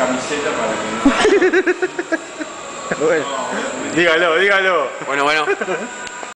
camiseta para que no. Bueno, dígalo, dígalo. Bueno, bueno.